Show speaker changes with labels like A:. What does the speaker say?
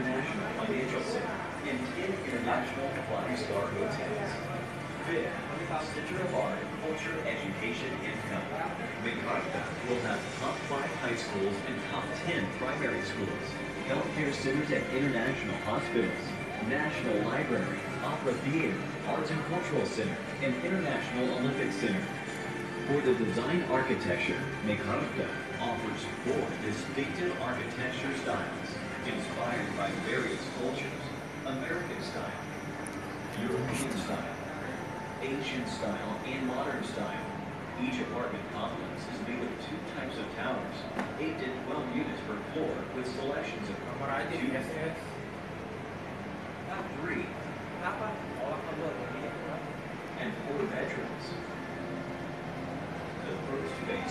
A: Ten international five-star hotels. Fifth, Center of Art, Culture, Education, and Health. Meikarta will have top five high schools and top ten primary schools. Healthcare centers at international hospitals. National Library, Opera Theater, Arts and Cultural Center, and International Olympic Center. For the design architecture, Meikarta offers four distinctive architecture styles by various cultures. American style, European style, Asian style, and modern style. Each apartment complex is made of two types of towers, 8 to 12 units per floor with selections of two, three,
B: Apa? Orang keluar dari dia.
A: and four bedrooms. The first bay